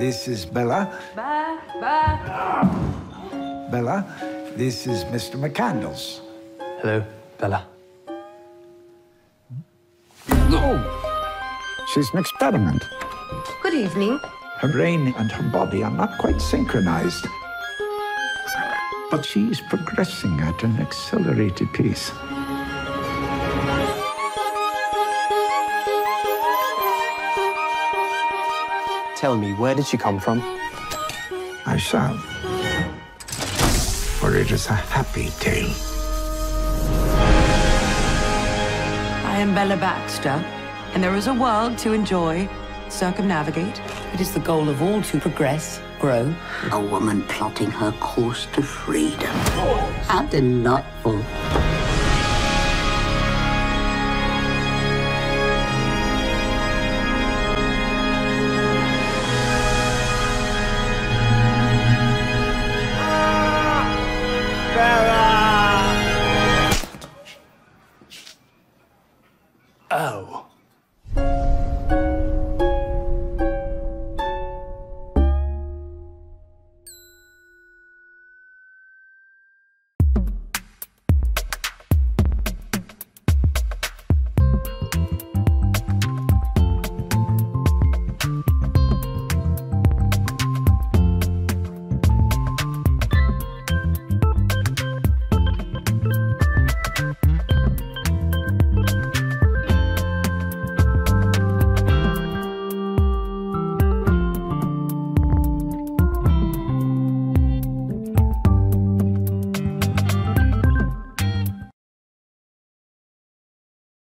This is Bella. Ba, ba. Bella, this is Mr. McCandles. Hello, Bella. Oh, she's an experiment. Good evening. Her brain and her body are not quite synchronized. But she's progressing at an accelerated pace. Tell me, where did she come from? I shall. For it is a happy tale. I am Bella Baxter, and there is a world to enjoy, circumnavigate. It is the goal of all to progress, grow. A woman plotting her course to freedom. How delightful. Rivera! Oh.